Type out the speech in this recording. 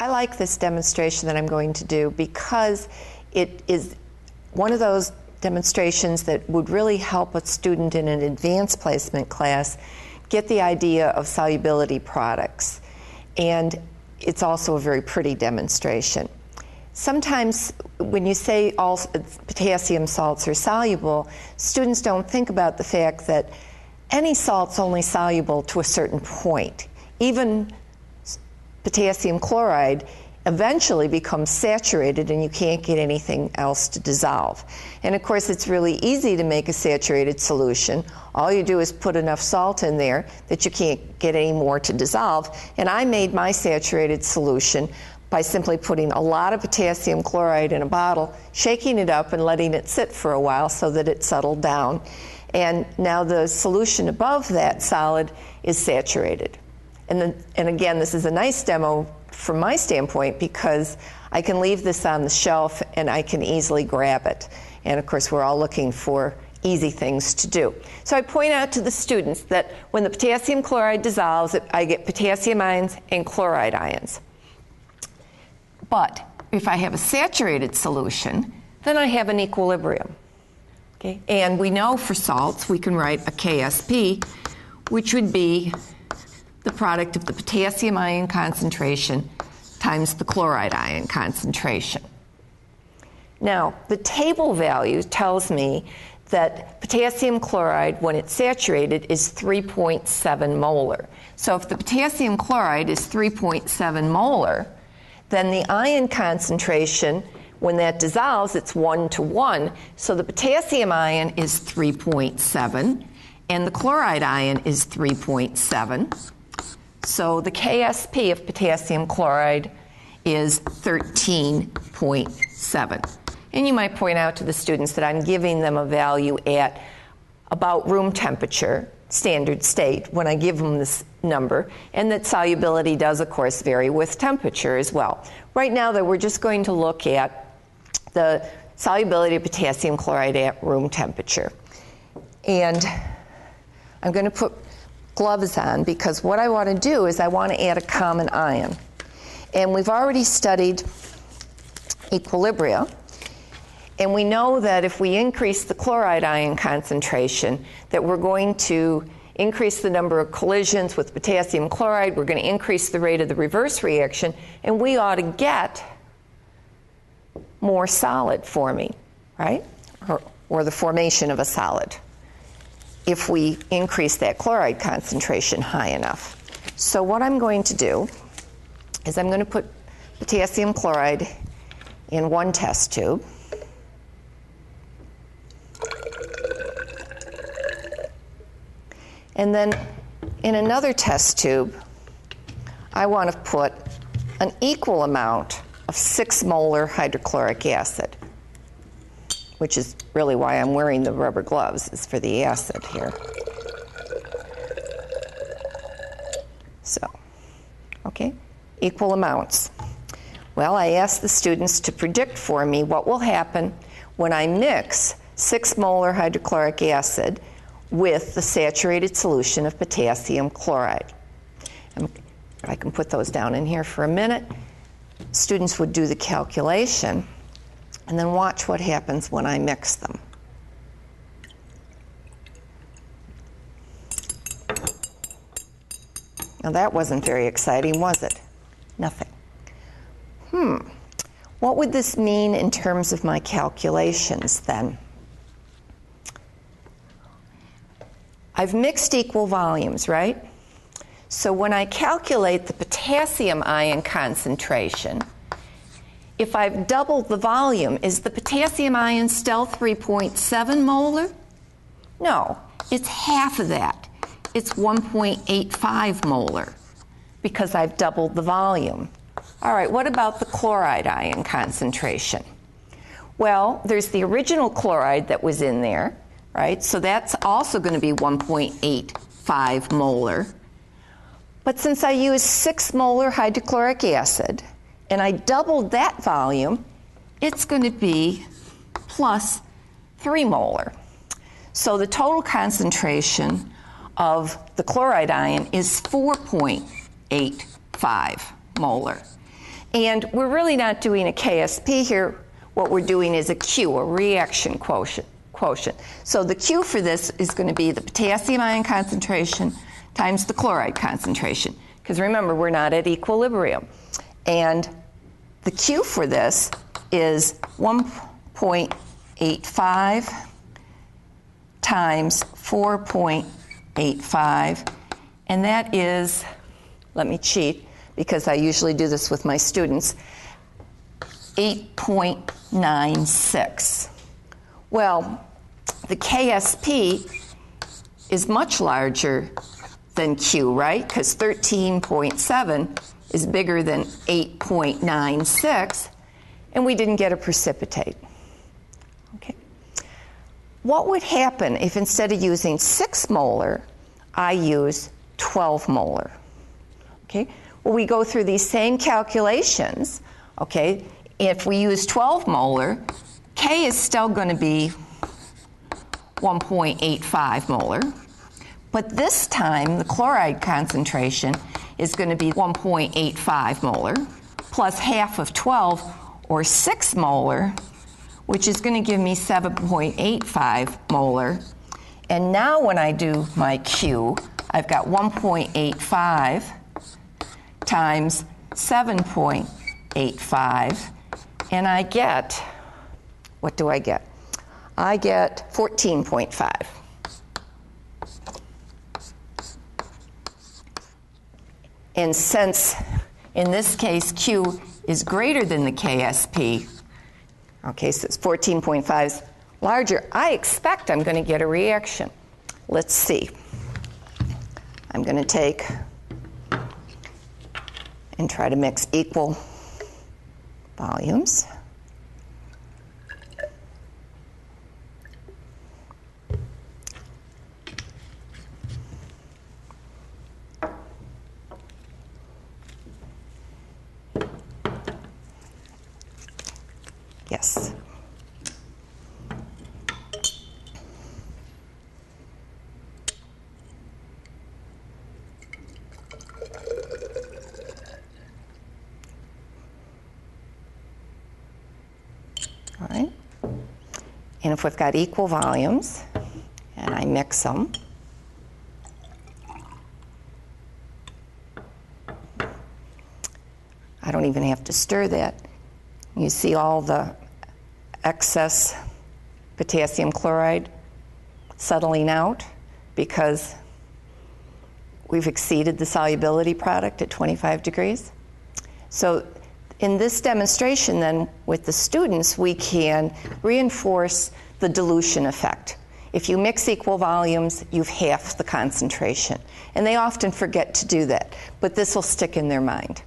I like this demonstration that I'm going to do because it is one of those demonstrations that would really help a student in an advanced placement class get the idea of solubility products. And it's also a very pretty demonstration. Sometimes, when you say all potassium salts are soluble, students don't think about the fact that any salt's only soluble to a certain point. Even potassium chloride eventually becomes saturated and you can't get anything else to dissolve. And of course, it's really easy to make a saturated solution. All you do is put enough salt in there that you can't get any more to dissolve. And I made my saturated solution by simply putting a lot of potassium chloride in a bottle, shaking it up, and letting it sit for a while so that it settled down. And now the solution above that solid is saturated. And, then, and again, this is a nice demo from my standpoint because I can leave this on the shelf and I can easily grab it. And of course, we're all looking for easy things to do. So I point out to the students that when the potassium chloride dissolves, I get potassium ions and chloride ions. But if I have a saturated solution, then I have an equilibrium. Okay? And we know for salts, we can write a KSP, which would be the product of the potassium ion concentration times the chloride ion concentration. Now, the table value tells me that potassium chloride, when it's saturated, is 3.7 molar. So if the potassium chloride is 3.7 molar, then the ion concentration, when that dissolves, it's 1 to 1. So the potassium ion is 3.7, and the chloride ion is 3.7. So the KSP of potassium chloride is 13.7. And you might point out to the students that I'm giving them a value at about room temperature, standard state, when I give them this number, and that solubility does, of course, vary with temperature as well. Right now, though, we're just going to look at the solubility of potassium chloride at room temperature. And I'm going to put gloves on because what I want to do is I want to add a common ion. And we've already studied equilibria. And we know that if we increase the chloride ion concentration, that we're going to increase the number of collisions with potassium chloride, we're going to increase the rate of the reverse reaction, and we ought to get more solid forming, right? Or, or the formation of a solid if we increase that chloride concentration high enough. So what I'm going to do is I'm going to put potassium chloride in one test tube. And then in another test tube, I want to put an equal amount of 6 molar hydrochloric acid which is really why I'm wearing the rubber gloves, is for the acid here. So, okay, equal amounts. Well, I asked the students to predict for me what will happen when I mix 6 molar hydrochloric acid with the saturated solution of potassium chloride. Um, I can put those down in here for a minute. Students would do the calculation and then watch what happens when I mix them. Now that wasn't very exciting, was it? Nothing. Hmm. What would this mean in terms of my calculations then? I've mixed equal volumes, right? So when I calculate the potassium ion concentration, if I've doubled the volume, is the potassium ion still 3.7 molar? No, it's half of that. It's 1.85 molar because I've doubled the volume. All right, what about the chloride ion concentration? Well, there's the original chloride that was in there, right? So that's also going to be 1.85 molar. But since I use 6 molar hydrochloric acid, and I doubled that volume, it's going to be plus 3 molar. So the total concentration of the chloride ion is 4.85 molar. And we're really not doing a KSP here. What we're doing is a Q, a reaction quotient. quotient. So the Q for this is going to be the potassium ion concentration times the chloride concentration. Because remember, we're not at equilibrium. And the Q for this is 1.85 times 4.85, and that is, let me cheat because I usually do this with my students, 8.96. Well, the KSP is much larger than Q, right? Because 13.7 is bigger than 8.96, and we didn't get a precipitate. Okay. What would happen if instead of using 6 molar, I use 12 molar? Okay. Well, we go through these same calculations. Okay. If we use 12 molar, K is still going to be 1.85 molar. But this time, the chloride concentration is going to be 1.85 molar plus half of 12 or 6 molar, which is going to give me 7.85 molar. And now when I do my Q, I've got 1.85 times 7.85, and I get, what do I get? I get 14.5. And since in this case Q is greater than the KSP, okay, so it's 14.5 is larger, I expect I'm going to get a reaction. Let's see. I'm going to take and try to mix equal volumes. Yes. All right. And if we've got equal volumes, and I mix them, I don't even have to stir that. You see all the excess potassium chloride settling out because we've exceeded the solubility product at 25 degrees. So in this demonstration then with the students, we can reinforce the dilution effect. If you mix equal volumes, you've half the concentration. And they often forget to do that, but this will stick in their mind.